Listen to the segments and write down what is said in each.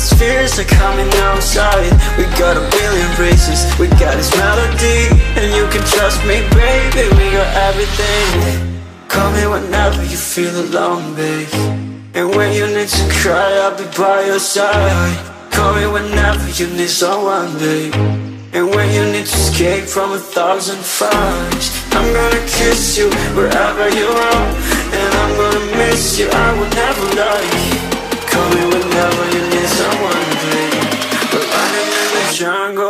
guess fears are coming outside. We got a billion races, we got this melody And you can trust me, baby, we got everything. Call me whenever you feel alone, babe. And when you need to cry, I'll be by your side. Call me whenever you need someone, babe. And when you need to escape from a thousand fires I'm gonna kiss you wherever you are. And I'm gonna miss you, I will never lie. Call me whenever you jungle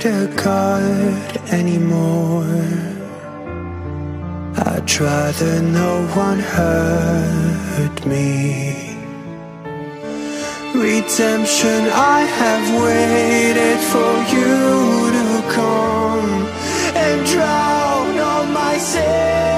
Pray to God anymore. I'd rather no one hurt me. Redemption, I have waited for you to come and drown all my sin.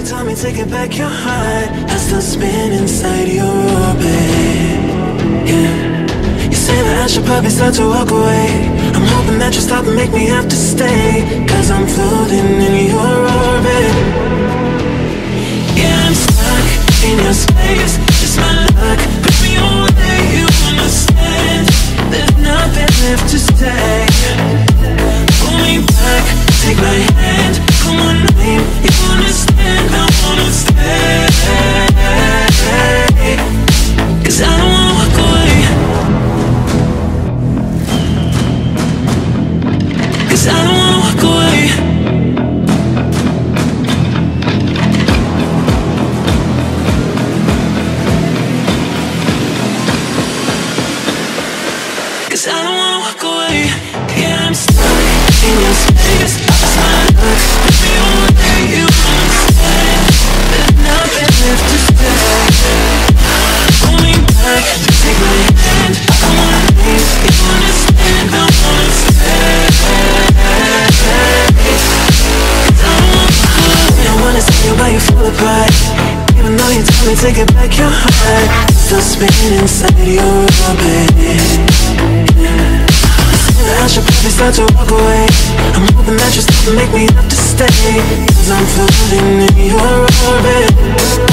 you told me to get back your heart. I still spin inside your orbit? Yeah. You say that I should probably start to walk away. I'm hoping that you stop and make me have to stay Cause I'm floating in your orbit. Yeah, I'm stuck in your space. Just my luck. Push me away, you understand There's nothing left to say. Pull me back, take my hand. Call my name, you understand make me have to stay Cause I'm floating in your orbit